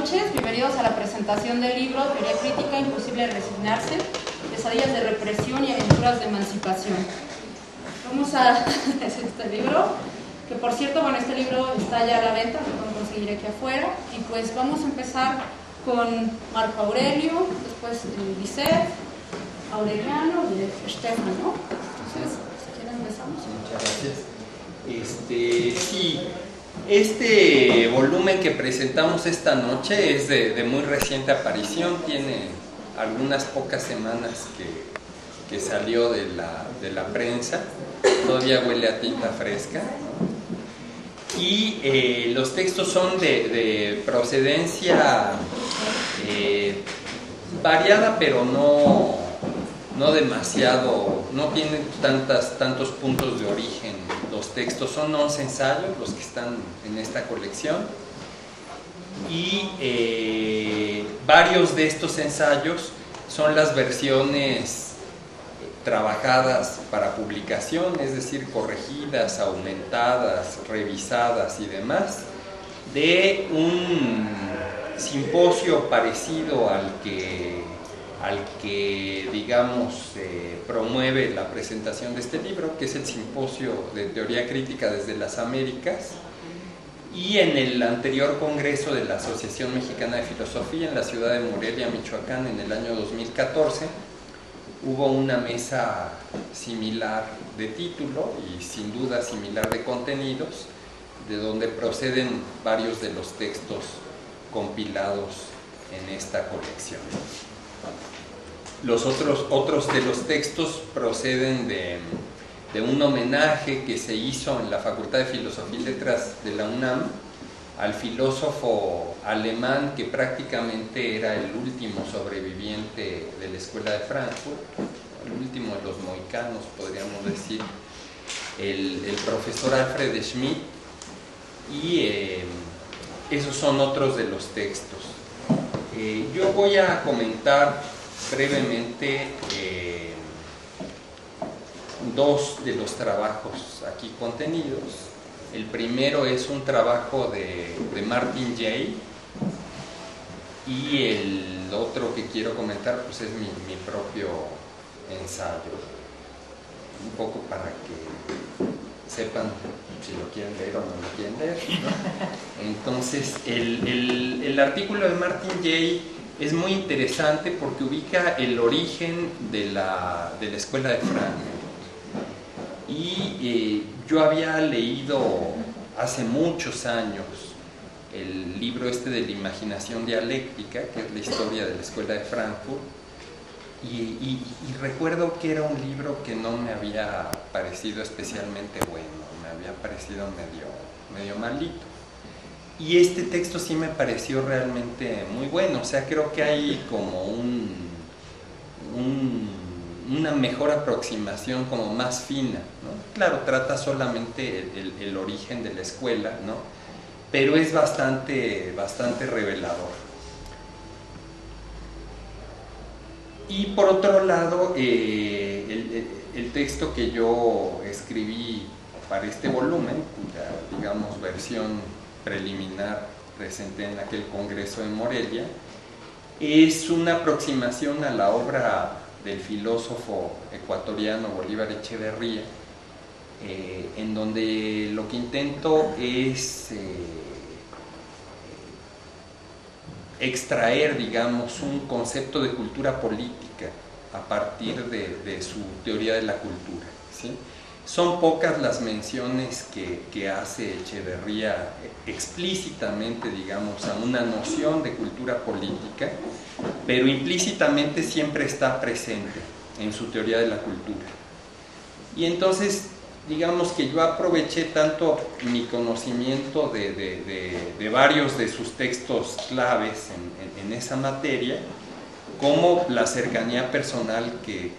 noches, bienvenidos a la presentación del libro Teoría Crítica, Imposible Resignarse, Pesadillas de Represión y Aventuras de Emancipación. Vamos a este libro, que por cierto, bueno, este libro está ya a la venta, lo pueden conseguir aquí afuera, y pues vamos a empezar con Marco Aurelio, después Lisset, Aureliano y Stefano, ¿no? Entonces, si quieren empezamos. Muchas gracias. Este, sí, este volumen que presentamos esta noche es de, muy reciente aparición, tiene algunas pocas semanas que, salió de la, prensa, todavía huele a tinta fresca. Y eh, los textos son de, procedencia eh, variada, pero no, no demasiado, no tienen tantas, tantos puntos de origen los textos. Son 11 ensayos los que están en esta colección y eh, varios de estos ensayos son las versiones trabajadas para publicación, es decir, corregidas, aumentadas, revisadas y demás, de un simposio parecido al que al que, digamos, promueve la presentación de este libro, que es el Simposio de Teoría Crítica desde las Américas, y en el anterior congreso de la Asociación Mexicana de Filosofía en la ciudad de Morelia, Michoacán, en el año 2014, hubo una mesa similar de título y sin duda similar de contenidos, de donde proceden varios de los textos compilados en esta colección. Los otros, otros de los textos proceden de, un homenaje que se hizo en la Facultad de Filosofía y Letras de la UNAM al filósofo alemán que prácticamente era el último sobreviviente de la Escuela de Frankfurt, el último de los moicanos, podríamos decir, el, profesor Alfred Schmidt, y eh, esos son otros de los textos. Eh, yo voy a comentar brevemente eh, dos de los trabajos aquí contenidos. El primero es un trabajo de, Martin Jay y el otro que quiero comentar pues es mi, propio ensayo. Un poco para que sepan si lo quieren leer o no lo quieren leer. Entonces, el, el artículo de Martin Jay es muy interesante porque ubica el origen de la, escuela de Frankfurt. Y eh, yo había leído hace muchos años el libro este de la imaginación dialéctica, que es la historia de la escuela de Frankfurt, y, recuerdo que era un libro que no me había parecido especialmente bueno, me había parecido medio, medio malito. Y este texto sí me pareció realmente muy bueno, o sea, creo que hay como un, una mejor aproximación como más fina, ¿no? Claro, trata solamente el, origen de la escuela, ¿no? Pero es bastante, bastante revelador. Y por otro lado, eh, el, texto que yo escribí para este volumen, digamos versión preliminar presenté en aquel congreso en Morelia, es una aproximación a la obra del filósofo ecuatoriano Bolívar Echeverría, eh, en donde lo que intento es eh, extraer, digamos, un concepto de cultura política a partir de, su teoría de la cultura. ¿sí? Son pocas las menciones que, hace Echeverría explícitamente, digamos, a una noción de cultura política, pero implícitamente siempre está presente en su teoría de la cultura. Y entonces, digamos que yo aproveché tanto mi conocimiento de, varios de sus textos claves en, esa materia, como la cercanía personal que,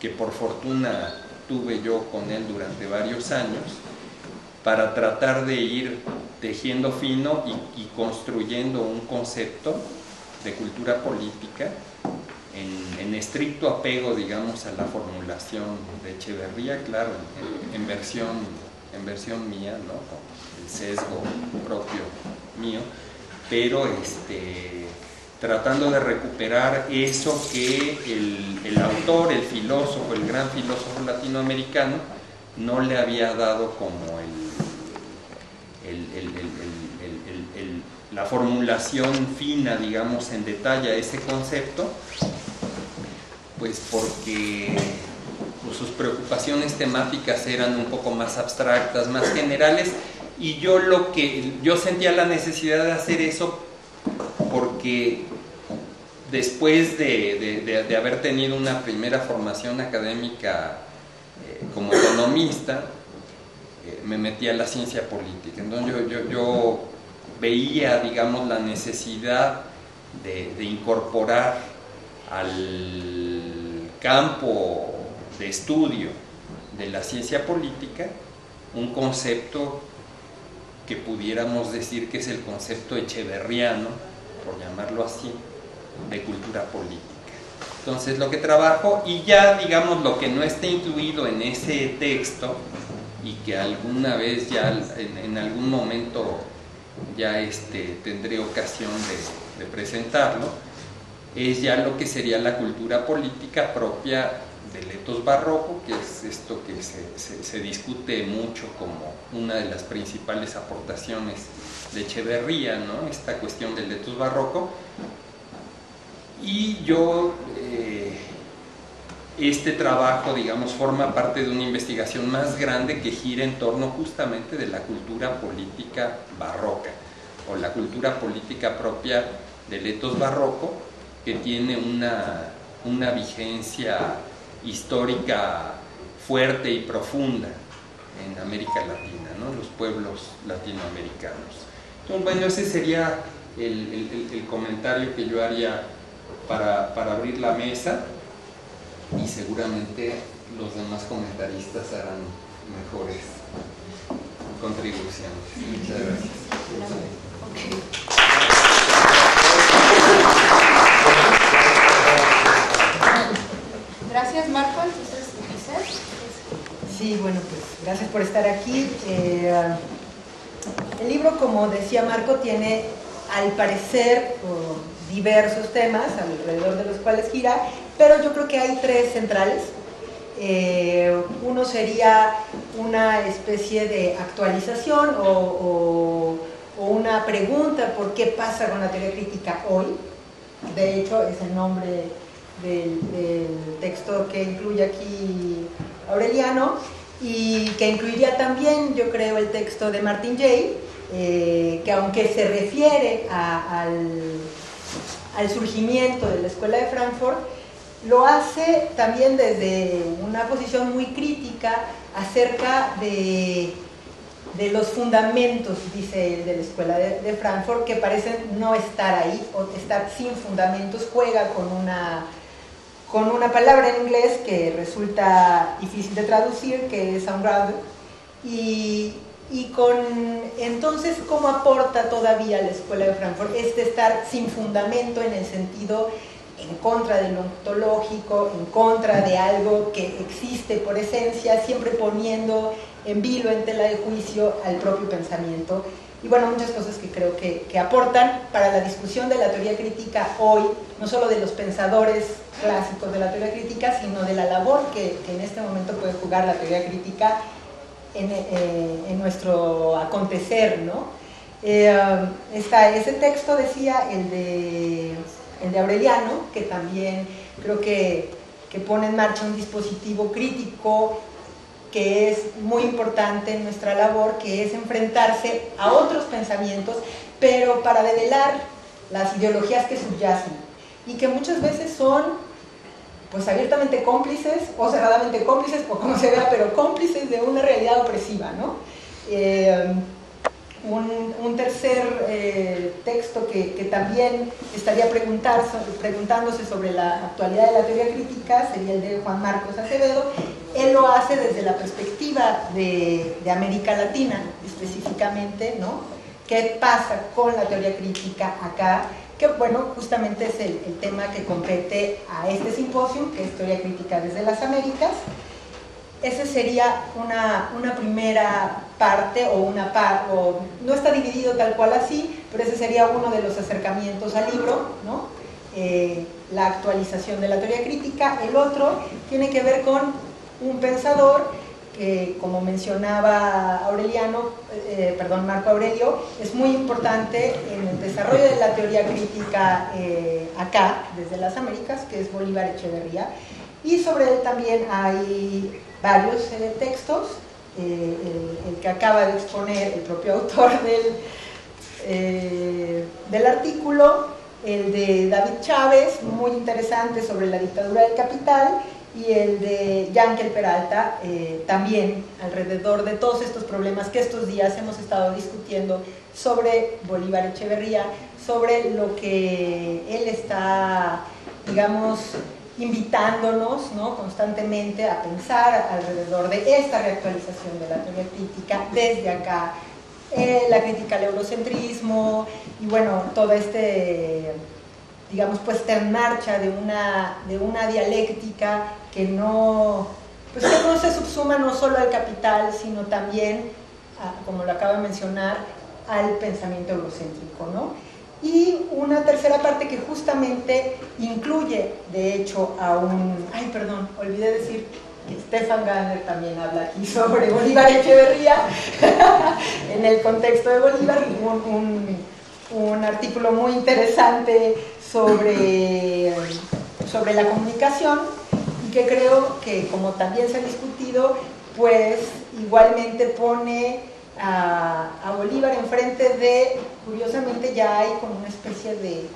que por fortuna tuve yo con él durante varios años para tratar de ir tejiendo fino y, construyendo un concepto de cultura política en, estricto apego, digamos, a la formulación de Echeverría, claro, en, versión, en versión mía, ¿no? el sesgo propio mío, pero este, tratando de recuperar eso que el, autor, el filósofo, el gran filósofo latinoamericano, no le había dado como la formulación fina, digamos, en detalle a ese concepto, pues porque pues, sus preocupaciones temáticas eran un poco más abstractas, más generales, y yo lo que yo sentía la necesidad de hacer eso porque después de, haber tenido una primera formación académica eh, como economista, eh, me metí a la ciencia política. Entonces yo, veía, digamos, la necesidad de incorporar al campo de estudio de la ciencia política un concepto que pudiéramos decir que es el concepto echeverriano, por llamarlo así, de cultura política. Entonces lo que trabajo y ya digamos lo que no esté incluido en ese texto y que alguna vez ya en, algún momento ya este, tendré ocasión de, de presentarlo, es ya lo que sería la cultura política propia del etos barroco, que es esto que se, discute mucho como una de las principales aportaciones de Echeverría, ¿no? esta cuestión del etos barroco. Y yo, eh, este trabajo, digamos, forma parte de una investigación más grande que gira en torno justamente de la cultura política barroca, o la cultura política propia del etos barroco, que tiene una, una vigencia histórica fuerte y profunda en América Latina, ¿no? los pueblos latinoamericanos. Entonces, bueno, ese sería el, comentario que yo haría para, para, abrir la mesa y seguramente los demás comentaristas harán mejores contribuciones. Muchas gracias. Gracias, Marco. Sí, bueno, pues gracias por estar aquí. Eh, el libro, como decía Marco, tiene al parecer diversos temas alrededor de los cuales gira, pero yo creo que hay tres centrales. Eh, uno sería una especie de actualización o, o, una pregunta por qué pasa con la teoría crítica hoy. De hecho, es el nombre del, texto que incluye aquí Aureliano y que incluiría también, yo creo, el texto de Martin Jay, eh, que aunque se refiere al, surgimiento de la Escuela de Frankfurt, lo hace también desde una posición muy crítica acerca de, los fundamentos, dice él, de la Escuela de, Frankfurt, que parecen no estar ahí o estar sin fundamentos, juega con una con una palabra en inglés que resulta difícil de traducir, que es unravel, y, y con entonces cómo aporta todavía la Escuela de Frankfurt este estar sin fundamento en el sentido en contra de lo ontológico, en contra de algo que existe por esencia, siempre poniendo en vilo, en tela de juicio al propio pensamiento y bueno, muchas cosas que creo que, aportan para la discusión de la teoría crítica hoy, no solo de los pensadores clásicos de la teoría crítica, sino de la labor que, en este momento puede jugar la teoría crítica en, eh, nuestro acontecer, ¿no? Eh, está ese texto, decía, el de, el de Aureliano, que también creo que, que pone en marcha un dispositivo crítico que es muy importante en nuestra labor, que es enfrentarse a otros pensamientos, pero para develar las ideologías que subyacen y que muchas veces son pues abiertamente cómplices o cerradamente cómplices o como se vea, pero cómplices de una realidad opresiva, ¿no? Eh, un, tercer eh, texto que, también estaría preguntándose sobre la actualidad de la teoría crítica sería el de Juan Marcos Acevedo. Él lo hace desde la perspectiva de, América Latina específicamente, ¿no? ¿Qué pasa con la teoría crítica acá? Que bueno, justamente es el, tema que compete a este simposio, que es Teoría Crítica desde las Américas. Ese sería una, una primera parte o una parte, o no está dividido tal cual así, pero ese sería uno de los acercamientos al libro, ¿no? Eh, la actualización de la teoría crítica. El otro tiene que ver con un pensador que, como mencionaba Aureliano, eh, perdón, Marco Aurelio, es muy importante en el desarrollo de la teoría crítica eh, acá, desde las Américas, que es Bolívar Echeverría, y sobre él también hay varios textos, el, el, que acaba de exponer el propio autor del, del artículo, el de David Chávez, muy interesante sobre la dictadura del capital, y el de Yankel Peralta, eh, también alrededor de todos estos problemas que estos días hemos estado discutiendo sobre Bolívar Echeverría, sobre lo que él está, digamos, invitándonos ¿no? constantemente a pensar alrededor de esta reactualización de la teoría crítica desde acá, eh, la crítica al eurocentrismo y bueno, todo este digamos, puesta en marcha de una, de una dialéctica que no, pues que no se subsuma no solo al capital, sino también, como lo acabo de mencionar, al pensamiento eurocéntrico. ¿no? Y una tercera parte que justamente incluye, de hecho, a un... Ay, perdón, olvidé decir que Stefan Gander también habla aquí sobre Bolívar Echeverría, en el contexto de Bolívar, un, un, un artículo muy interesante sobre, sobre la comunicación y que creo que, como también se ha discutido, pues igualmente pone a, Bolívar enfrente de, curiosamente ya hay como una especie de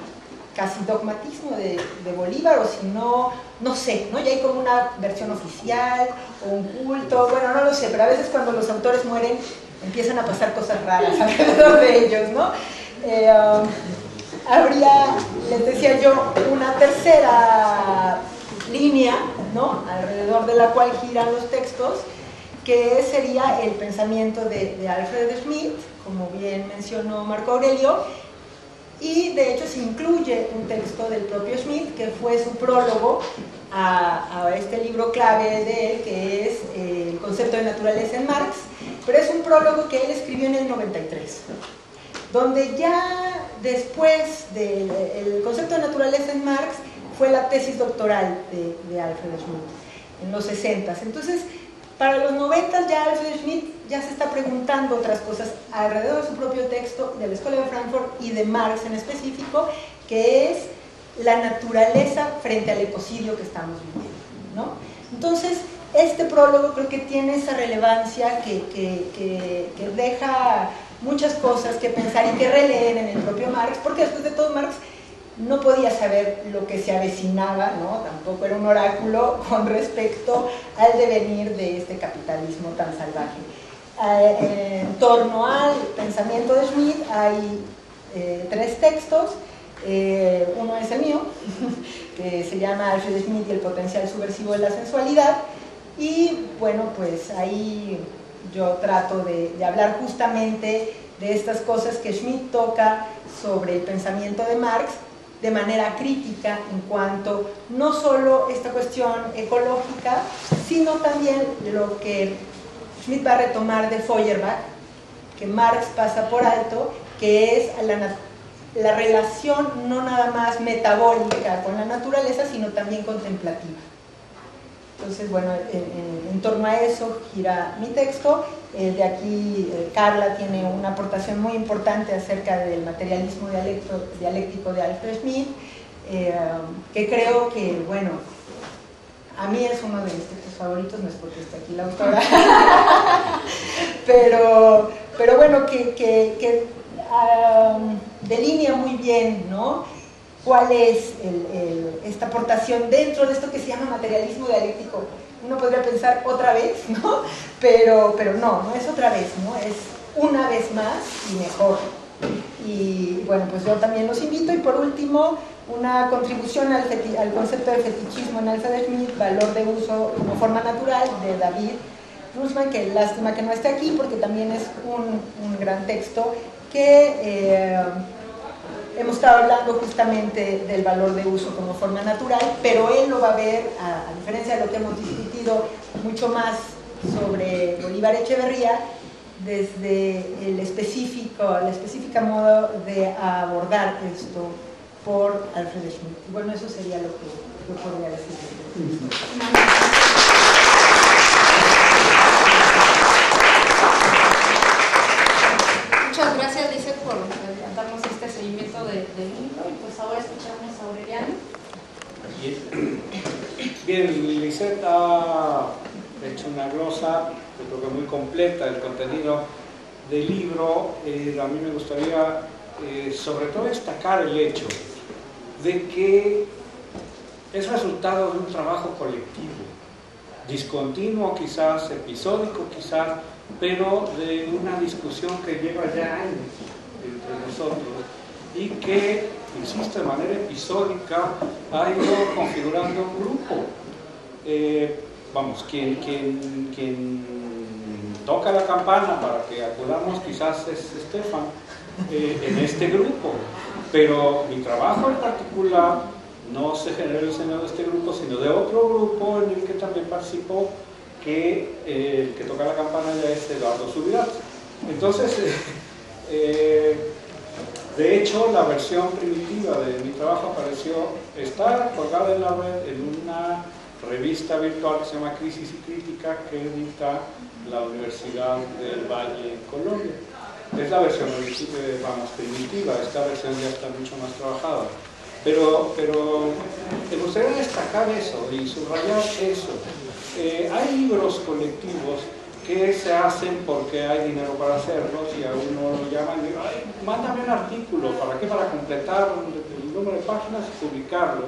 casi dogmatismo de, Bolívar, o si no, no sé, ¿no? Ya hay como una versión oficial o un culto, bueno, no lo sé, pero a veces cuando los autores mueren empiezan a pasar cosas raras alrededor de ellos, ¿no? Eh, um, habría, les decía yo, una tercera línea, ¿no? Alrededor de la cual giran los textos, que sería el pensamiento de, Alfred Schmidt, como bien mencionó Marco Aurelio, y de hecho se incluye un texto del propio Schmidt, que fue su prólogo a, este libro clave de él, que es eh, El concepto de naturaleza en Marx, pero es un prólogo que él escribió en el 93 donde ya después del concepto de naturaleza en Marx fue la tesis doctoral de, Alfred Schmidt en los 60. Entonces, para los 90 ya Alfred Schmidt ya se está preguntando otras cosas alrededor de su propio texto, de la Escuela de Frankfurt y de Marx en específico, que es la naturaleza frente al ecocidio que estamos viviendo. ¿no? Entonces, este prólogo creo que tiene esa relevancia que, que, que deja muchas cosas que pensar y que releer en el propio Marx, porque después de todo Marx no podía saber lo que se avecinaba, ¿no? tampoco era un oráculo con respecto al devenir de este capitalismo tan salvaje. Eh, en torno al pensamiento de Schmidt hay eh, tres textos, eh, uno es el mío, que se llama Alfred Schmidt y el potencial subversivo de la sensualidad, y bueno, pues ahí yo trato de, hablar justamente de estas cosas que Schmidt toca sobre el pensamiento de Marx de manera crítica en cuanto no solo esta cuestión ecológica, sino también lo que Schmidt va a retomar de Feuerbach, que Marx pasa por alto, que es la, la relación no nada más metabólica con la naturaleza, sino también contemplativa. Entonces, bueno, en, torno a eso gira mi texto. Eh, de aquí eh, Carla tiene una aportación muy importante acerca del materialismo dialéctico de Alfred Schmidt, eh, que creo que, bueno, a mí es uno de mis textos favoritos, no es porque esté aquí la autora, pero, pero bueno, que, que, delinea muy bien, ¿no? Cuál es esta aportación dentro de esto que se llama materialismo dialéctico. Uno podría pensar otra vez, ¿no? Pero, pero no, no es otra vez, ¿no? Es una vez más y mejor. Y bueno, pues yo también los invito. Y por último, una contribución al, concepto de fetichismo en Alfred Schmidt, valor de uso como forma natural, de David Rusman, que lástima que no esté aquí porque también es un, gran texto que... Eh, hemos estado hablando justamente del valor de uso como forma natural, pero él lo va a ver, a, diferencia de lo que hemos discutido mucho más sobre Bolívar Echeverría, desde el específico, el específico modo de abordar esto por Alfred Schmidt. bueno, eso sería lo que yo podría decir. Muchas gracias, dice, por del libro. Y pues ahora escuchamos a Aureliano. Bien, Lisette ha hecho una glosa, creo que muy completa, del contenido del libro. Eh, a mí me gustaría, eh, sobre todo, destacar el hecho de que es resultado de un trabajo colectivo, discontinuo quizás, episódico quizás, pero de una discusión que lleva ya años entre nosotros y que, insisto, de manera episódica ha ido configurando un grupo. Eh, vamos, quien, quien, quien toca la campana para que acudamos quizás es Estefan eh, en este grupo, pero mi trabajo en particular no se generó el seno de este grupo, sino de otro grupo en el que también participó, que eh, el que toca la campana ya es Eduardo Subirat. Entonces, de hecho, la versión primitiva de mi trabajo apareció, está colgada en una revista virtual que se llama Crisis y Crítica que edita la Universidad del Valle en Colombia. Es la versión, vamos, primitiva, esta versión ya está mucho más trabajada. Pero, pero me gustaría destacar eso y subrayar eso. Eh, hay libros colectivos que se hacen porque hay dinero para hacerlos y a uno lo llaman y Ay, mándame un artículo, ¿para qué? Para completar el número de páginas y publicarlo.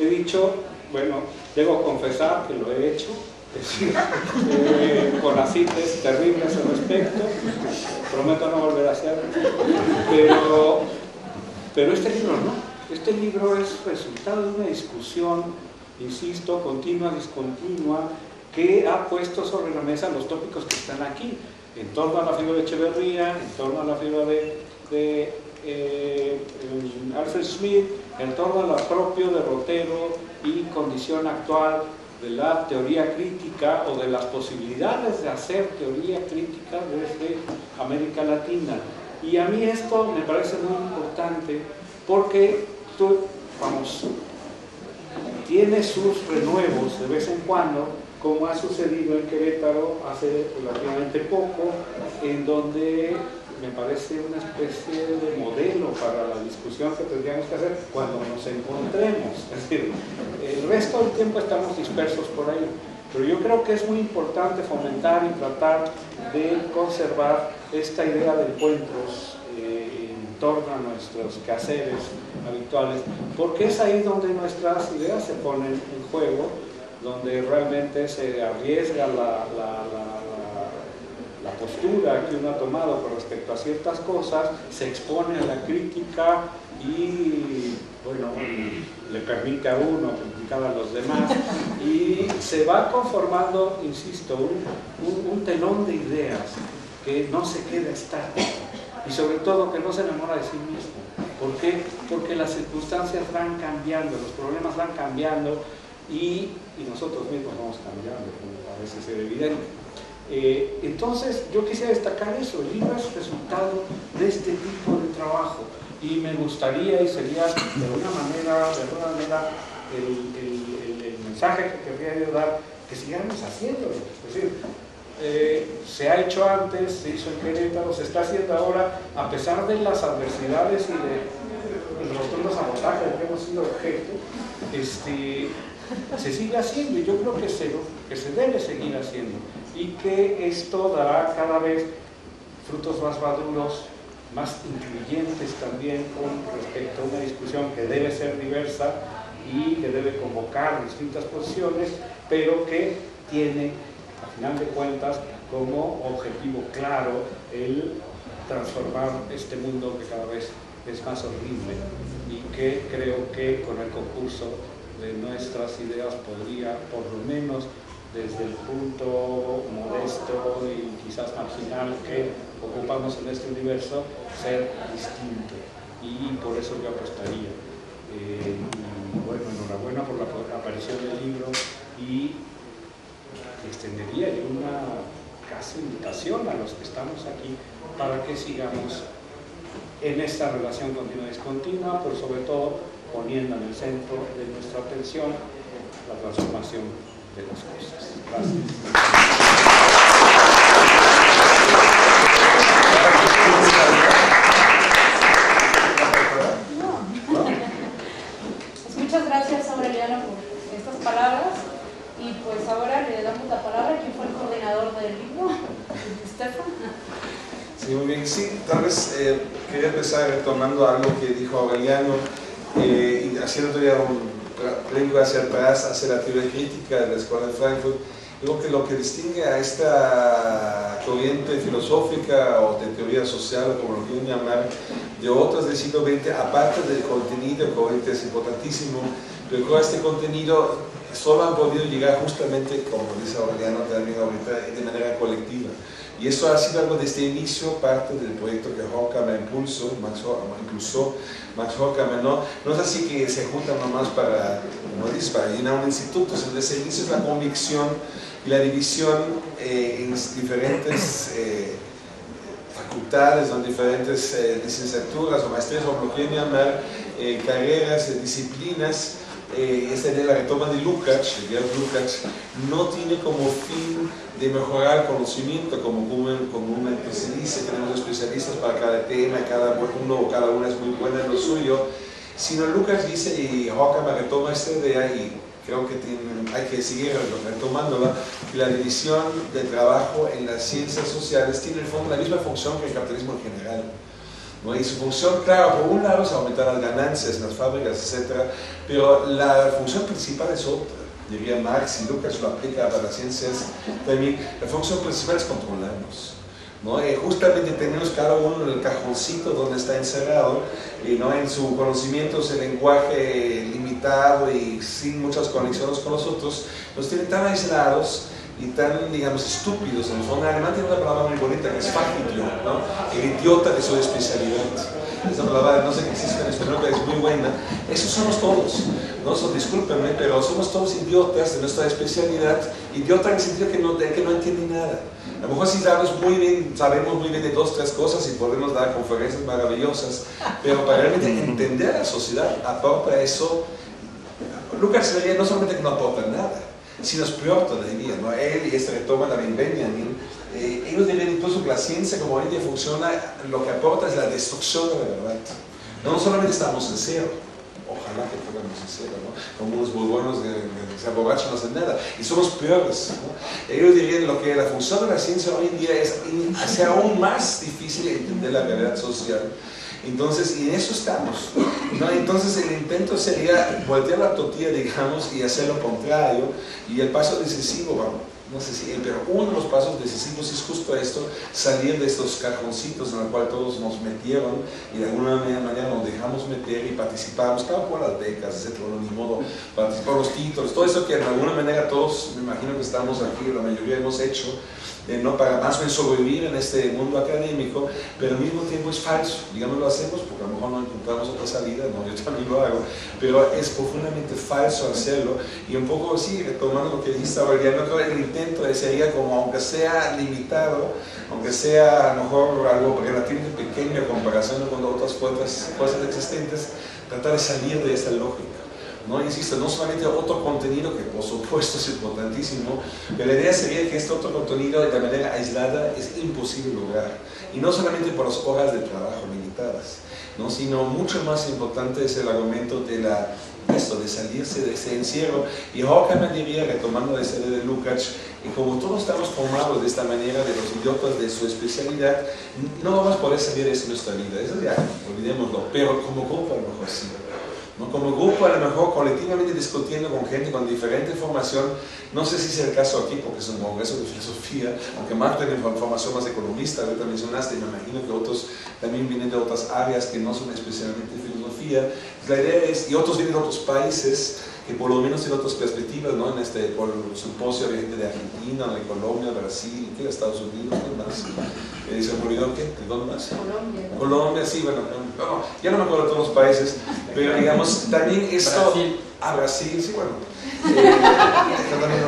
He dicho, bueno, debo confesar que lo he hecho, eh, con citas terribles al respecto, prometo no volver a hacerlo, pero, pero este libro no, este libro es resultado de una discusión, insisto, continua, discontinua, que ha puesto sobre la mesa los tópicos que están aquí, en torno a la figura de Echeverría, en torno a la figura de, eh, Alfred Smith, en torno a la propio derrotero y condición actual de la teoría crítica o de las posibilidades de hacer teoría crítica desde América Latina. Y a mí esto me parece muy importante porque tiene sus renuevos de vez en cuando, como ha sucedido en Querétaro hace relativamente poco, en donde me parece una especie de modelo para la discusión que tendríamos que hacer cuando nos encontremos. Es decir, el resto del tiempo estamos dispersos por ahí. Pero yo creo que es muy importante fomentar y tratar de conservar esta idea de encuentros eh, en torno a nuestros quehaceres habituales, porque es ahí donde nuestras ideas se ponen en juego, donde realmente se arriesga la la postura que uno ha tomado con respecto a ciertas cosas, se expone a la crítica y, bueno, le permite a uno criticar a los demás y se va conformando, insisto, un, telón de ideas que no se queda estático y sobre todo que no se enamora de sí mismo. ¿Por qué? Porque las circunstancias van cambiando, los problemas van cambiando y, y nosotros mismos vamos cambiando, como parece ser evidente. Eh, entonces, yo quisiera destacar eso, el libro es resultado de este tipo de trabajo y me gustaría y sería de alguna manera, de alguna manera el, mensaje que querría yo dar, que sigamos haciéndolo. Es decir, eh, se ha hecho antes, se hizo en Querétaro, se está haciendo ahora, a pesar de las adversidades y de los rotundos sabotajes que hemos sido objeto, este, se sigue haciendo y yo creo que se, que se debe seguir haciendo y que esto dará cada vez frutos más maduros, más incluyentes también con respecto a una discusión que debe ser diversa y que debe convocar distintas posiciones, pero que tiene, a final de cuentas, como objetivo claro el transformar este mundo que cada vez es más horrible y que creo que con el concurso de nuestras ideas podría por lo menos desde el punto modesto y quizás marginal que ocupamos en este universo, ser distinto. Y por eso yo apostaría. Eh, bueno, enhorabuena por la aparición del libro y extendería una casi invitación a los que estamos aquí para que sigamos en esta relación continua y discontinua, pero sobre todo poniendo en el centro de nuestra atención la transformación de las cosas. Gracias. Pues muchas gracias Aureliano por estas palabras y pues ahora le damos la palabra a fue el coordinador del libro, Estefan. Sí, muy bien. Sí, tal vez eh, quería empezar retomando algo que dijo Aureliano eh, haciendo todavía un previo hacia atrás, hacia la teoría crítica de la Escuela de Frankfurt. Digo que lo que distingue a esta corriente filosófica o de teoría social, como lo quieren llamar, de otras del siglo XX, aparte del contenido, el contenido es importantísimo, pero este contenido solo han podido llegar justamente, como dice Aureliano también ahorita, de manera colectiva. Y eso ha sido algo desde el inicio, parte del proyecto que Horkheimer impulsó, Max, impulsó, Max Horkheimer, ¿no? no es así que se juntan nomás para, como dice, para llenar un instituto, sino desde el inicio es la convicción y la división eh, en diferentes eh, facultades, en diferentes eh, licenciaturas o maestrías, o llamar, carreras, disciplinas, eh, esta idea la retoma de Lukács, de Lukács, no tiene como fin de mejorar el conocimiento, como comúnmente se dice, tenemos especialistas para cada tema, cada uno o cada una es muy buena en lo suyo, sino Lukács dice, y me retoma esta idea, y creo que hay que seguir retomándola, que la división del trabajo en las ciencias sociales tiene en el fondo la misma función que el capitalismo en general. ¿No? Y su función, claro, por un lado es aumentar las ganancias en las fábricas, etc., pero la función principal es otra. Diría Marx y Lucas lo aplica para las ciencias también. La función principal es controlarnos. ¿no? Eh, justamente tenemos cada uno en el cajoncito donde está encerrado, y, ¿no? en su conocimiento, el lenguaje limitado y sin muchas conexiones con los otros, nos tienen tan aislados y tan, digamos, estúpidos. En el fondo, alemán tiene una palabra muy bonita que es Fachidiot, ¿no? El idiota de su especialidad. Esa palabra, no sé qué existe en español, pero es muy buena. Esos somos todos, ¿no? So, discúlpenme, pero somos todos idiotas de nuestra especialidad. Idiota en el sentido que no, que no entiende nada. A lo mejor sí sabemos muy bien, sabemos muy bien de dos, tres cosas y podemos dar conferencias maravillosas, pero para realmente entender la sociedad aporta eso. Lucas no solamente que no aporta nada, sino peor todavía, ¿no? Él y este retoma también Benjamin, eh, ellos dirían incluso que la ciencia como hoy en día funciona, lo que aporta es la destrucción de la verdad. No, solamente estamos en cero, ojalá que fuéramos en cero, ¿no? Como unos buenos que, que, se aborrachan no hacen nada, y somos peores, ¿no? Ellos dirían lo que la función de la ciencia hoy en día es hacer aún más difícil entender la realidad social entonces, y en eso estamos. ¿no? Entonces, el intento sería voltear la tortilla, digamos, y hacer lo contrario. Y el paso decisivo, bueno, no sé si, pero uno de los pasos decisivos es justo esto, salir de estos cajoncitos en los cuales todos nos metieron y de alguna manera nos dejamos meter y participamos, cada por las becas, etc., ni modo, participar los títulos, todo eso que de alguna manera todos, me imagino que estamos aquí, la mayoría hemos hecho, eh, no para más bien sobrevivir en este mundo académico, pero al mismo tiempo es falso. Digamos, lo hacemos porque a lo mejor no encontramos otra salida, no, yo también lo hago, pero es profundamente falso hacerlo. Y un poco así, retomando lo que dijiste Aureliano, el intento sería como, aunque sea limitado, aunque sea a lo mejor algo relativamente pequeño en comparación con otras fuerzas, fuerzas existentes, tratar de salir de esa lógica. ¿No? Insisto, no solamente otro contenido, que por supuesto es importantísimo, pero la idea sería que este otro contenido de manera aislada es imposible lograr. Y no solamente por las horas de trabajo limitadas, ¿no? sino mucho más importante es el argumento de la esto, de salirse de ese encierro. Y me diría, retomando la serie de Lukács, y como todos estamos formados de esta manera, de los idiotas de su especialidad, no vamos a poder salir de en nuestra vida. Eso ya, olvidémoslo. Pero como grupo a lo mejor sí. Como grupo, a lo mejor colectivamente discutiendo con gente con diferente formación, no sé si es el caso aquí porque es un congreso de filosofía, aunque más tiene formación más economista, ahorita mencionaste, me imagino que otros también vienen de otras áreas que no son especialmente filosofía. La idea es, y otros vienen de otros países, que por lo menos tienen otras perspectivas, ¿no? En este por el simposio de gente de Argentina, de Colombia, Brasil, de Estados Unidos, ¿qué más? Eh, ¿Se me olvidó qué? ¿De dónde más? Colombia. Colombia, sí, bueno, ya no me acuerdo de todos los países, pero digamos, también esto... Brasil. a Brasil, sí, bueno. Eh,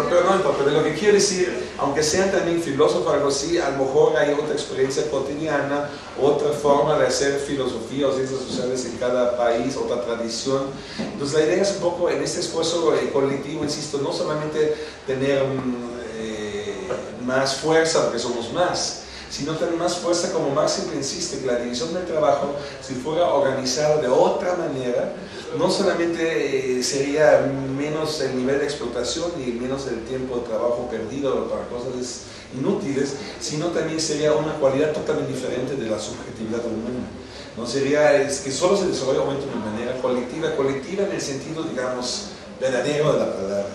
pero no importa, pero lo que quiero decir, aunque sean también filósofos, algo así, a lo mejor hay otra experiencia cotidiana, otra forma de hacer filosofía o ciencias sociales en cada país, otra tradición. Entonces la idea es un poco en este esfuerzo eh, colectivo, insisto, no solamente tener eh, más fuerza porque somos más, sino tener más fuerza como Marx insiste, que la división del trabajo, si fuera organizada de otra manera, no solamente eh, sería menos el nivel de explotación y menos el tiempo de trabajo perdido para cosas inútiles, sino también sería una cualidad totalmente diferente de la subjetividad humana. No sería es que solo se desarrolla de manera colectiva, colectiva en el sentido, digamos, verdadero de la palabra,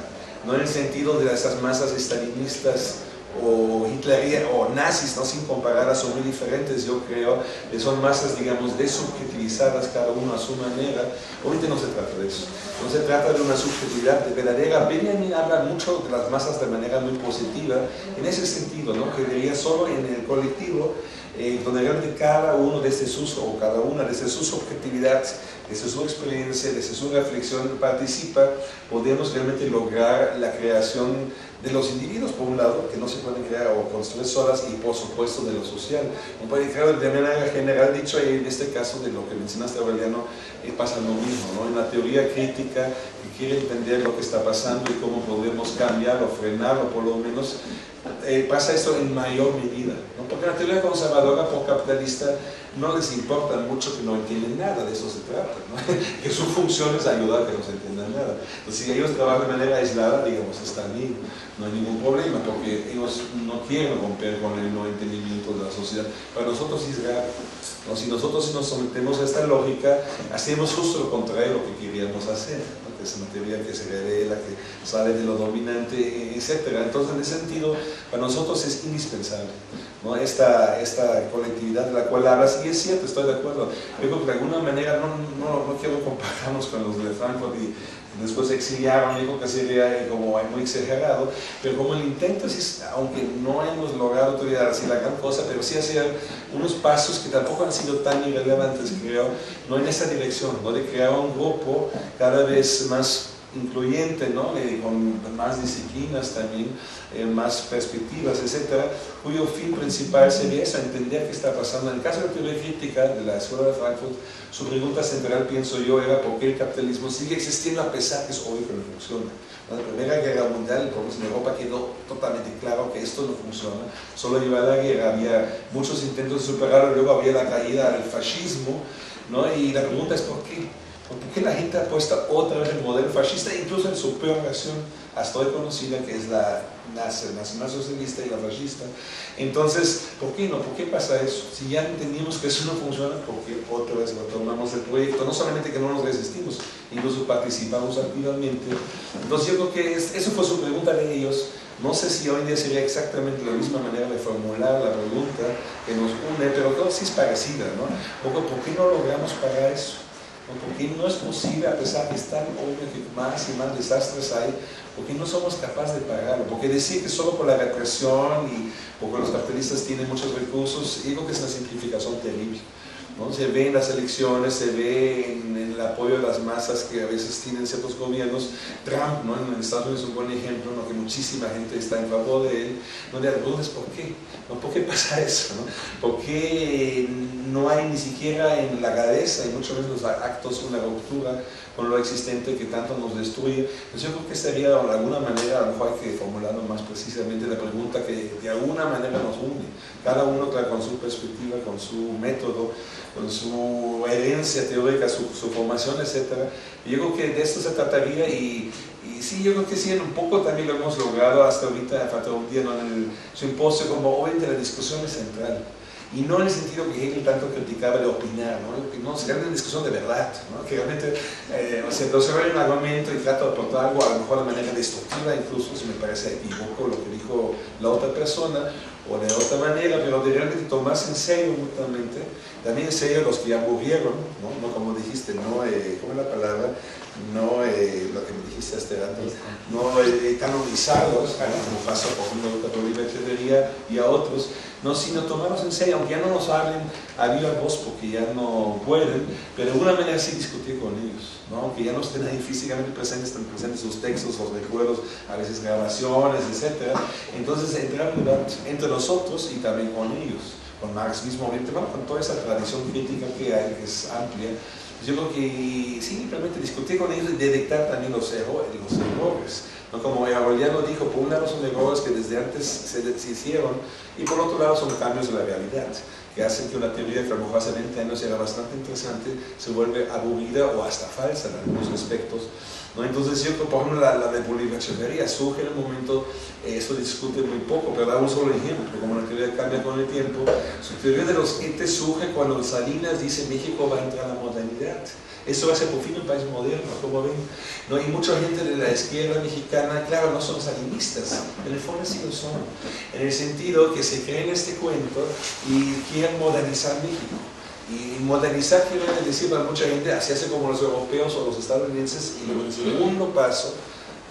no en el sentido de esas masas estalinistas o Hitler o nazis, ¿no? sin compararlas, son muy diferentes, yo creo, que son masas, digamos, desubjetivizadas cada uno a su manera. Obviamente no se trata de eso, no se trata de una subjetividad verdadera. Benjamin habla mucho de las masas de manera muy positiva, en ese sentido, ¿no? que diría solo en el colectivo, eh, donde cada uno desde sus, o cada una desde su subjetividad, desde su experiencia, desde su reflexión participa, podemos realmente lograr la creación de los individuos, por un lado, que no se pueden crear o construir solas, y por supuesto de lo social. Puede crear de manera general, dicho en este caso de lo que mencionaste, Aureliano, eh, pasa lo mismo, ¿no? En la teoría crítica que quiere entender lo que está pasando y cómo podemos cambiarlo, frenarlo, por lo menos, eh, pasa esto en mayor medida, ¿no? Porque la teoría conservadora por capitalista no les importa mucho que no entienden nada, de eso se trata, ¿no? que su función es ayudar a que no se entiendan nada. Entonces, si ellos trabajan de manera aislada, digamos, están bien, no hay ningún problema, porque ellos no quieren romper con el no entendimiento de la sociedad. Para nosotros es grave. ¿no? Si nosotros nos sometemos a esta lógica, hacemos justo lo contrario de lo que queríamos hacer teoría que se revela, que sale de lo dominante, etc. Entonces, en ese sentido, para nosotros es indispensable ¿no? esta, esta colectividad de la cual hablas, y es cierto, estoy de acuerdo. Yo creo que de alguna manera no, no, no quiero compararnos con los de Frankfurt y después exiliaron, digo que sería como muy exagerado, pero como el intento aunque no hemos logrado todavía así la gran cosa, pero sí hacer unos pasos que tampoco han sido tan irrelevantes, creo, no en esa dirección, ¿no? de crear un grupo cada vez más incluyente, ¿no? Eh, con más disciplinas también, eh, más perspectivas, etcétera, cuyo fin principal sería entender qué está pasando. En el caso de la teoría crítica de la Escuela de Frankfurt, su pregunta central, pienso yo, era por qué el capitalismo sigue existiendo a pesar que es obvio que no funciona. La Primera Guerra Mundial, en Europa quedó totalmente claro que esto no funciona. Solo lleva la guerra, había muchos intentos de superarlo, luego había la caída del fascismo, ¿no? y la pregunta es por qué. ¿Por qué la gente apuesta otra vez el modelo fascista, incluso en su peor versión hasta hoy conocida, que es la nacionalsocialista y la fascista? Entonces, ¿por qué no? ¿Por qué pasa eso? Si ya entendimos que eso no funciona, ¿por qué otra vez retomamos el proyecto? No solamente que no nos resistimos, incluso participamos activamente. Entonces, yo creo que eso fue su pregunta de ellos. No sé si hoy día sería exactamente la misma manera de formular la pregunta que nos une, pero todo sí es parecida, ¿no? ¿Por qué no logramos para eso? Porque no es posible, a pesar de estar obvio que más y más desastres hay, porque no somos capaces de pagarlo, porque decir que solo por la represión y porque los capitalistas tienen muchos recursos, digo que es una simplificación terrible. ¿No? Se ve en las elecciones, se ve en, el apoyo de las masas que a veces tienen ciertos gobiernos. Trump, ¿no? en Estados Unidos es un buen ejemplo, ¿no? que muchísima gente está en favor de él. La pregunta es ¿por qué? ¿No? ¿Por qué pasa eso? ¿no? ¿Por qué no hay ni siquiera en la cabeza y mucho menos los actos una ruptura con lo existente que tanto nos destruye? Pues yo creo que sería de alguna manera, a lo mejor hay que formularlo más precisamente la pregunta que de alguna manera nos une. Cada uno con su perspectiva, con su método, con su herencia teórica, su, formación, etc. Yo creo que de esto se trataría y, y, sí, yo creo que sí, un poco también lo hemos logrado hasta ahorita, falta un día, ¿no? en el simposio, como hoy la discusión es central. Y no en el sentido que Hegel tanto criticaba de opinar, ¿no? no se una discusión de verdad, ¿no? que realmente eh, o sea, entonces un argumento y trato de aportar algo a lo mejor de manera destructiva, incluso si me parece equivoco lo que dijo la otra persona, o de otra manera, pero de realmente tomarse en serio mutuamente, también en serio los que ya murieron, ¿no? no como dijiste, no, eh, ¿cómo es la palabra? No eh, lo que me dijiste hace rato, no eh, canonizarlos, como pasa por ejemplo a Bolívar Echeverría y a otros, no, sino tomarlos en serio, aunque ya no nos hablen a viva voz porque ya no pueden, pero de alguna manera sí discutir con ellos, ¿no? aunque ya no estén ahí físicamente presentes, están presentes sus textos, sus recuerdos, a veces grabaciones, etc. Entonces entrar en debate entre nosotros y también con ellos, con Marx mismo, con toda esa tradición crítica que hay, que es amplia yo creo que simplemente discutir con ellos y detectar también los errores. Los errores ¿no? Como Aureliano dijo, por un lado son errores que desde antes se, hicieron y por otro lado son cambios de la realidad que hacen que una teoría que a lo mejor hace 20 años era bastante interesante se vuelve aburrida o hasta falsa en algunos aspectos. ¿No? Entonces, yo, por ejemplo, la, la de surge en el momento, eh, esto discute muy poco, pero da un solo ejemplo, como la teoría cambia con el tiempo. Su teoría de los entes surge cuando Salinas dice México va a entrar a la modernidad. Eso va a ser por fin un país moderno, como ven. ¿no? Y mucha gente de la izquierda mexicana, claro, no son salinistas, en el fondo sí lo son, en el sentido que se creen este cuento y quieren modernizar México. Y modernizar quiere decir para mucha gente, así hace como los europeos o los estadounidenses, y el segundo paso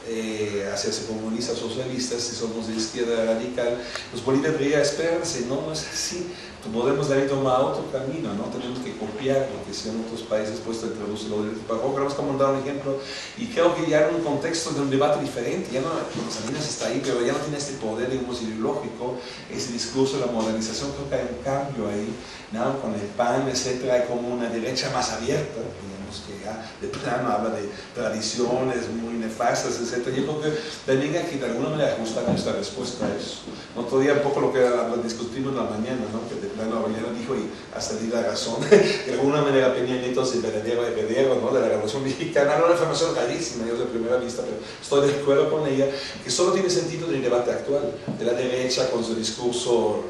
eh, hacerse comunistas, socialistas, si somos de izquierda radical, los bolívares dirían, espérense, no, no es así, podemos dar tomar otro camino, no tenemos que copiar lo que sean otros países puesto a introducirlo del Barroco, vamos a dar un ejemplo, y creo que ya en un contexto de un debate diferente, ya no, Salinas está ahí, pero ya no tiene este poder, digamos, ideológico, ese discurso de la modernización, creo que hay un cambio ahí, ¿no? con el PAN, etcétera, hay como una derecha más abierta, que ya de plano habla de tradiciones muy nefastas, etc. Yo creo que hay que de alguna manera ajustar nuestra respuesta a eso. No todavía un poco lo que discutimos en la mañana, ¿no? que de plano Aureliano dijo, y hasta di la razón, de alguna manera Peña Nieto es el verdadero heredero ¿no? de la Revolución Mexicana, no una información rarísima, yo de primera vista, pero estoy de acuerdo con ella, que solo tiene sentido en el debate actual, de la derecha con su discurso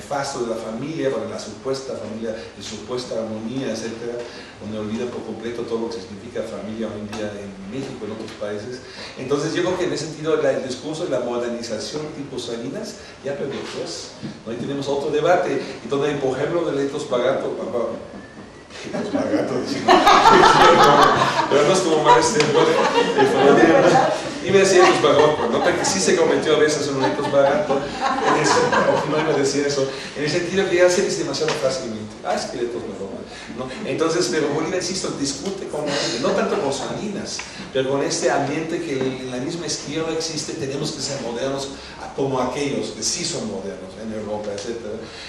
nefasto de la familia, para la supuesta familia, de supuesta armonía, etcétera, donde olvida por completo todo lo que significa familia hoy en día en México, en otros países. Entonces yo creo que en ese sentido el discurso de la modernización tipo Salinas ya perdió pues. Ahí tenemos otro debate, y donde por ejemplo de Letos Pagato, pero no estuvo mal este y me decía los barrocos, ¿no? Porque sí se cometió a veces un etos barato, en ese, no iba a decir eso, en el sentido que se dice demasiado fácilmente, ah, esqueletos barrocos, ¿no? Entonces, pero Bolívar, insisto, discute con no tanto con Salinas, pero con este ambiente que en la misma izquierda existe, tenemos que ser modernos como aquellos que sí son modernos en Europa, etc.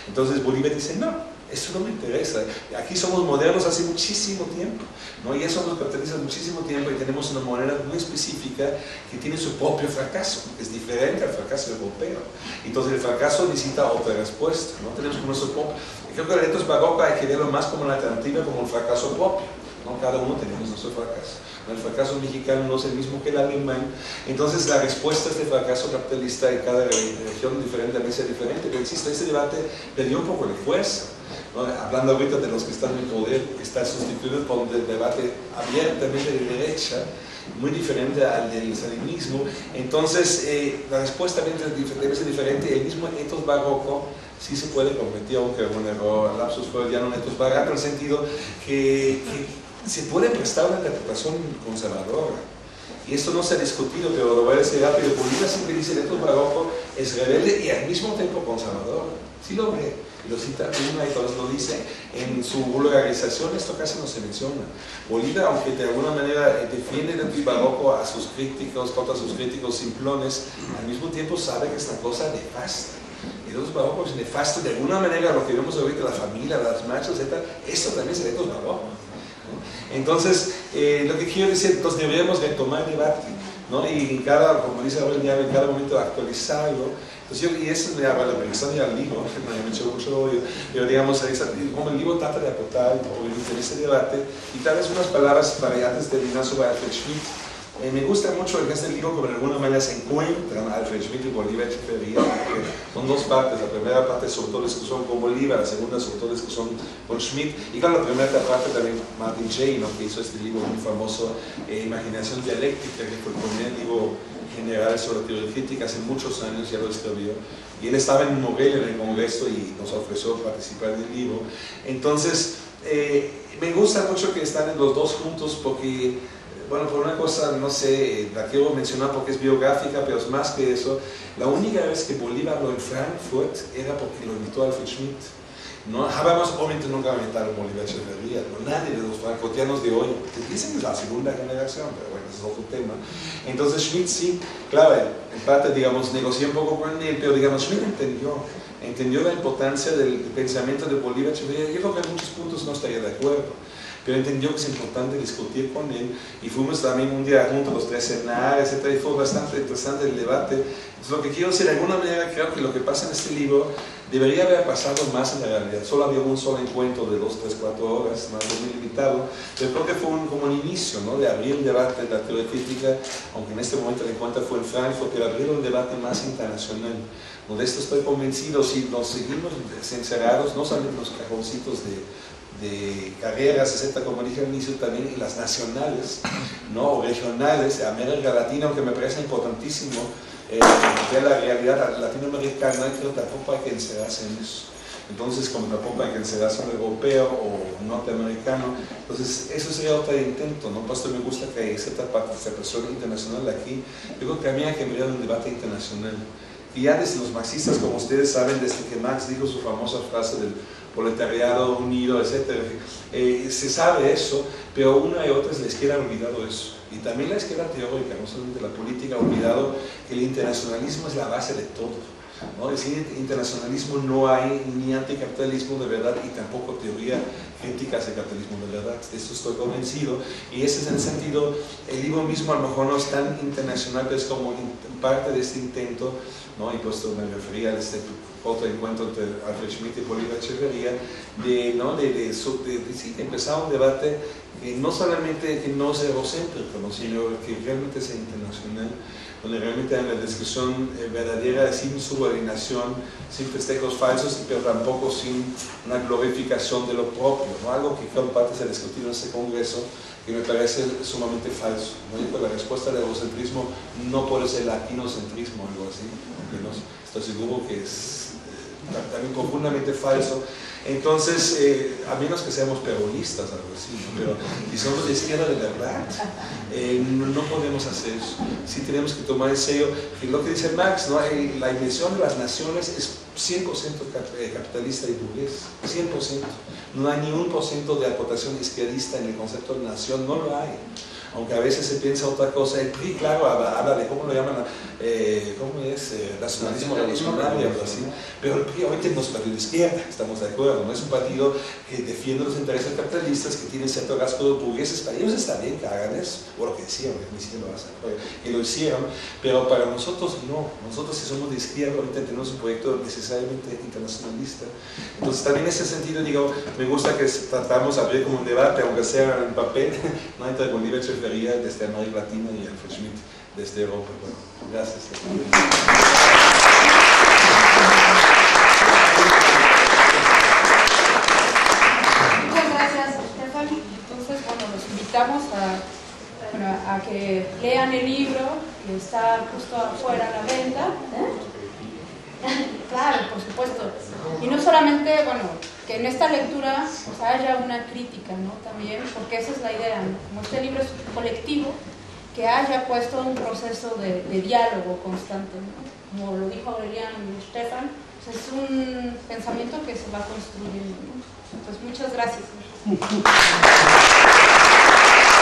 Entonces Bolívar dice, no, eso no me interesa. Aquí somos modernos hace muchísimo tiempo, ¿no? y eso nos caracteriza muchísimo tiempo y tenemos una moneda muy específica que tiene su propio fracaso, que es diferente al fracaso europeo. Entonces el fracaso necesita otra respuesta, ¿no? tenemos como nuestro propio. Creo que el reto es barroco hay que verlo más como una alternativa, como un fracaso propio. ¿no? Cada uno tenemos nuestro fracaso. El fracaso mexicano no es el mismo que el alemán. Entonces la respuesta a este fracaso capitalista en cada región diferente a mí es diferente. Pero existe este debate perdió un poco de fuerza hablando ahorita de los que están en poder, está sustituido por un debate abiertamente de derecha, muy diferente al del salinismo. Entonces, eh, la respuesta debe ser diferente. El mismo etos barroco sí se puede convertir, aunque un error, lapsus freudiano, un etos barroco, en el sentido que, se puede prestar una interpretación conservadora. Y esto no se ha discutido, pero lo voy a decir rápido. Bolívar siempre dice el barroco es rebelde y al mismo tiempo conservador. Sí lo ve lo cita una y todos lo dice, en su vulgarización esto casi no se menciona. Bolívar, aunque de alguna manera defiende el barroco a sus críticos, contra sus críticos simplones, al mismo tiempo sabe que esta cosa nefasta. Y los barrocos nefastos, de alguna manera, lo que vemos ahorita, la familia, las machos, etc., esto también es etos barroco. Entonces, eh, lo que quiero decir, entonces deberíamos retomar el debate, ¿no? y cada, como dice Abel en cada momento actualizarlo, pues y eso me habla la revisión al libro, me ha mucho odio, pero digamos, como el libro trata de aportar, obviamente, en este debate, y tal vez unas palabras para antes de sobre Alfred Schmidt. Eh, me gusta mucho que este libro, como de alguna manera se encuentran Alfred Schmidt y Bolívar Echeverría, son dos partes. La primera parte es sobre todo discusión con Bolívar, la segunda sobre todo discusión con Schmidt. Y claro, la primera parte también Martin Jay, que hizo este libro muy famoso, eh, Imaginación Dialéctica, que fue el primer libro general sobre teoría crítica, hace muchos años ya lo escribió, y él estaba en Moguel en el Congreso y nos ofreció participar del libro. Entonces, eh, me gusta mucho que están los dos juntos porque bueno, por una cosa, no sé, la quiero mencionar porque es biográfica, pero es más que eso. La única vez que Bolívar lo en Frankfurt era porque lo invitó Alfred Schmidt. No, habamos obviamente nunca a Bolívar Echeverría, no, nadie de los francotianos de hoy, dicen que es la segunda generación, pero bueno, ese es otro tema. Entonces Schmidt sí, claro, en parte, digamos, negocié un poco con él, pero digamos, Schmidt entendió, entendió la importancia del pensamiento de Bolívar Echeverría. Yo creo que en muchos puntos no estaría de acuerdo pero entendió que es importante discutir con él y fuimos también un día juntos los tres cenar, etc. Y fue bastante interesante el debate. Entonces lo que quiero decir, de alguna manera creo que lo que pasa en este libro debería haber pasado más en la realidad. Solo había un solo encuentro de dos, tres, cuatro horas, más muy limitado, pero creo que fue un, como un inicio ¿no? de abrir el debate de la teoría crítica, aunque en este momento el encuentro fue en Frankfurt, pero abrir un debate más internacional. De esto estoy convencido, si nos seguimos encerrados, no salen los cajoncitos de de carreras, etcétera, como dije al inicio, también en las nacionales ¿no? o regionales América Latina, aunque me parece importantísimo eh, la realidad latinoamericana, creo que tampoco hay que encerrarse en eso. Entonces, como tampoco hay que encerrarse en europeo o norteamericano, entonces eso sería otro intento, ¿no? Por eso me gusta que hay cierta participación internacional aquí. Yo creo que también hay que mirar un debate internacional. Y ya desde los marxistas, como ustedes saben, desde que Marx dijo su famosa frase del proletariado unido, etc. Eh, se sabe eso, pero una y otra la izquierda ha olvidado eso. Y también la izquierda teórica, no solamente la política, ha olvidado que el internacionalismo es la base de todo. ¿no? Sin internacionalismo no hay ni anticapitalismo de verdad y tampoco teoría crítica hacia capitalismo de verdad. De eso estoy convencido. Y ese es el sentido, el libro mismo a lo mejor no es tan internacional, pero es como parte de este intento, ¿no? y puesto me refería a este otro encuentro entre Alfred Schmidt y Bolívar Echeverría, de, ¿no? de, de, de, empezar un debate que no solamente que no sea egocéntrico, sino que realmente sea internacional, donde realmente hay una discusión eh, verdadera sin subordinación, sin festejos falsos, pero tampoco sin una glorificación de lo propio, ¿no? algo que en parte se ha discutido en este congreso que me parece sumamente falso. ¿no? la respuesta del egocentrismo no puede ser latinocentrismo algo así, no, estoy seguro que es también profundamente falso. Entonces, eh, a menos que seamos peronistas, algo así, pero si somos de izquierda de verdad, eh, no, podemos hacer eso. Sí tenemos que tomar en serio que lo que dice Marx, ¿no? la invención de las naciones es 100% eh, capitalista y burgués, 100%. No hay ni un por ciento de aportación izquierdista en el concepto de nación, no lo hay aunque a veces se piensa otra cosa. El PRI, claro, habla de cómo lo llaman, eh, ¿cómo es? Eh, nacionalismo revolucionario, algo así. Pero el PRI obviamente no es un partido de izquierda, estamos de acuerdo, no es un partido que defiende los intereses capitalistas, que tiene cierto gasto de burgueses. Para ellos está bien que hagan eso, o lo que decían, que lo hicieron, pero para nosotros no. Nosotros, si somos de izquierda, ahorita tenemos un proyecto necesariamente internacionalista. Entonces, también en ese sentido, digo, me gusta que tratamos de abrir como un debate, aunque sea en papel, no entre Desde América Latina y Alfred Schmidt desde Europa. Bueno, gracias. Muchas gracias. Entonces, bueno, los invitamos a, a que lean el libro que está justo afuera a la venta. Claro, por supuesto. Y no solamente, bueno, que en esta lectura haya una crítica, ¿no? También, porque esa es la idea, ¿no? Como este libro es colectivo, que haya puesto un proceso de, diálogo constante, ¿no? Como lo dijo Aureliano y Stefan, pues es un pensamiento que se va construyendo, ¿no? Pues muchas gracias.